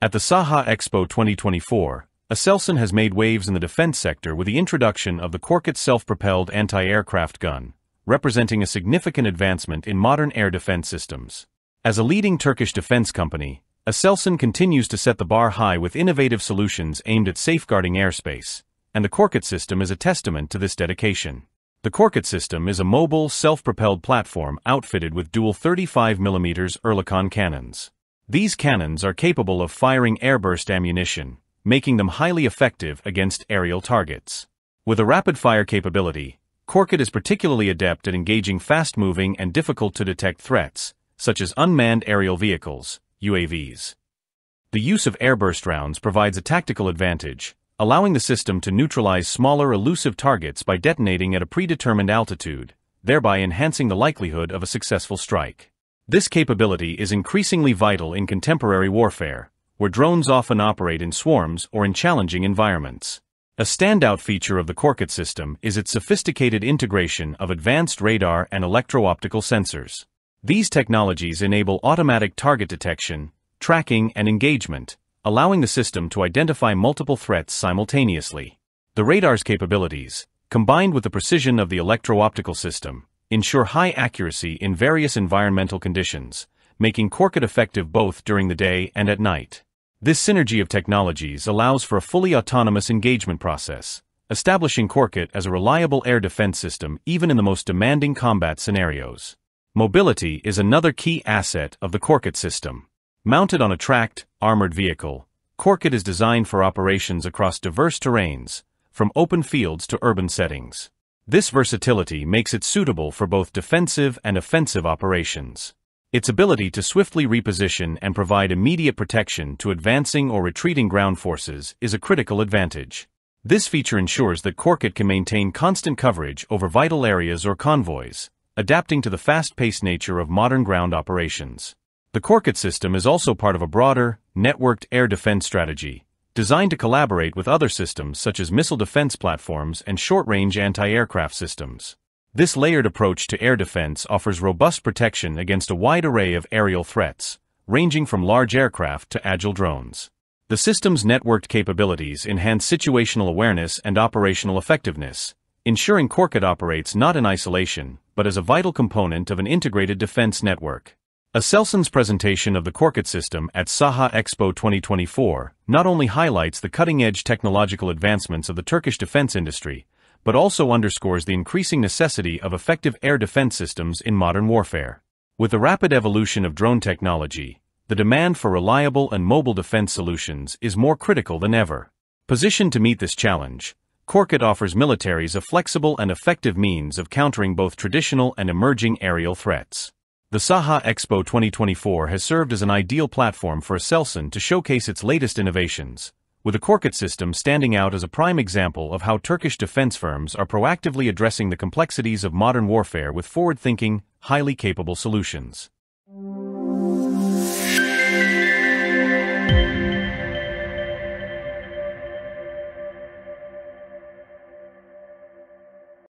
At the Saha Expo 2024, Aselsan has made waves in the defense sector with the introduction of the Korkut self-propelled anti-aircraft gun, representing a significant advancement in modern air defense systems. As a leading Turkish defense company, Aselsan continues to set the bar high with innovative solutions aimed at safeguarding airspace, and the Korkut system is a testament to this dedication. The Korkut system is a mobile, self-propelled platform outfitted with dual 35mm Oerlikon cannons. These cannons are capable of firing airburst ammunition, making them highly effective against aerial targets. With a rapid-fire capability, Korkut is particularly adept at engaging fast-moving and difficult-to-detect threats, such as unmanned aerial vehicles, UAVs. The use of airburst rounds provides a tactical advantage, allowing the system to neutralize smaller elusive targets by detonating at a predetermined altitude, thereby enhancing the likelihood of a successful strike. This capability is increasingly vital in contemporary warfare, where drones often operate in swarms or in challenging environments. A standout feature of the Korkut system is its sophisticated integration of advanced radar and electro-optical sensors. These technologies enable automatic target detection, tracking and engagement, allowing the system to identify multiple threats simultaneously. The radar's capabilities, combined with the precision of the electro-optical system, ensure high accuracy in various environmental conditions, making Korkut effective both during the day and at night. This synergy of technologies allows for a fully autonomous engagement process, establishing Korkut as a reliable air defense system even in the most demanding combat scenarios. Mobility is another key asset of the Korkut system. Mounted on a tracked, armored vehicle, Korkut is designed for operations across diverse terrains, from open fields to urban settings. This versatility makes it suitable for both defensive and offensive operations. Its ability to swiftly reposition and provide immediate protection to advancing or retreating ground forces is a critical advantage. This feature ensures that Korkut can maintain constant coverage over vital areas or convoys, adapting to the fast-paced nature of modern ground operations. The Korkut system is also part of a broader, networked air defense strategy, designed to collaborate with other systems such as missile defense platforms and short-range anti-aircraft systems. This layered approach to air defense offers robust protection against a wide array of aerial threats, ranging from large aircraft to agile drones. The system's networked capabilities enhance situational awareness and operational effectiveness, ensuring Korkut operates not in isolation, but as a vital component of an integrated defense network. Aselsan's presentation of the Korkut system at Saha Expo 2024 not only highlights the cutting-edge technological advancements of the Turkish defense industry, but also underscores the increasing necessity of effective air defense systems in modern warfare. With the rapid evolution of drone technology, the demand for reliable and mobile defense solutions is more critical than ever. Positioned to meet this challenge, Korkut offers militaries a flexible and effective means of countering both traditional and emerging aerial threats. The Saha Expo 2024 has served as an ideal platform for Aselsan to showcase its latest innovations, with the Korkut system standing out as a prime example of how Turkish defense firms are proactively addressing the complexities of modern warfare with forward-thinking, highly capable solutions.